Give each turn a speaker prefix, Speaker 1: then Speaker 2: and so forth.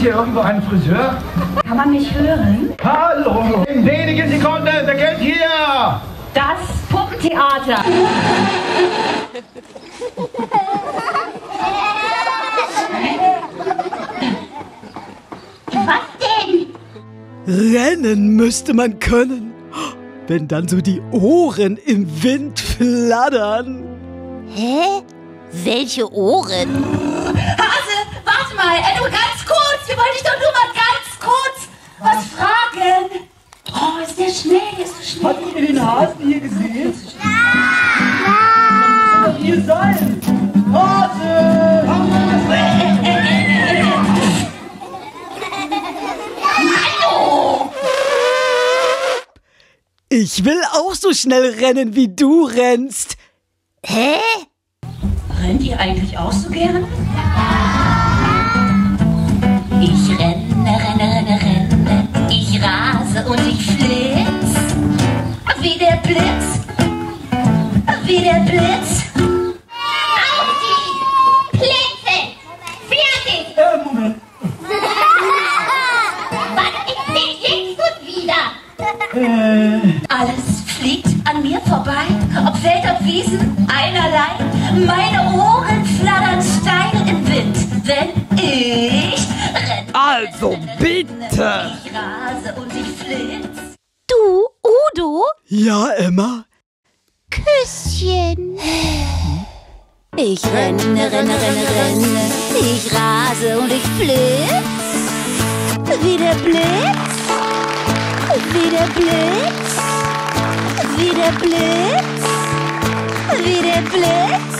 Speaker 1: hier irgendwo einen Friseur?
Speaker 2: Kann man mich hören?
Speaker 1: Hallo! In wenigen Sekunden beginnt hier!
Speaker 2: Das Puppentheater.
Speaker 3: Was denn?
Speaker 4: Rennen müsste man können, wenn dann so die Ohren im Wind flattern.
Speaker 3: Hä? Welche Ohren?
Speaker 2: Ist der schnell, ist so schnell.
Speaker 1: Habt ihr den Hasen hier gesehen? Ja! Das muss doch hier sein! Hase!
Speaker 4: Ich will auch so schnell rennen, wie du rennst.
Speaker 3: Hä?
Speaker 2: Rennt ihr eigentlich auch so gern?
Speaker 3: Ich renne, Blitz. Wie der Blitz. Auf die Plätze. Fertig.
Speaker 1: Äh, Moment.
Speaker 3: Was ist denn jetzt und wieder?
Speaker 2: Alles fliegt an mir vorbei, ob Feld, ob Wiesen, einerlei. Meine Ohren flattern steil im Wind, wenn ich renne.
Speaker 4: Also bitte.
Speaker 2: Ich rase und ich flitz.
Speaker 4: Ja, Emma?
Speaker 3: Küsschen. Ich renne, renne, renne, renne. Ich rase und ich flitz. Wie der Blitz. Wie der Blitz. Wie der Blitz. Wie der Blitz.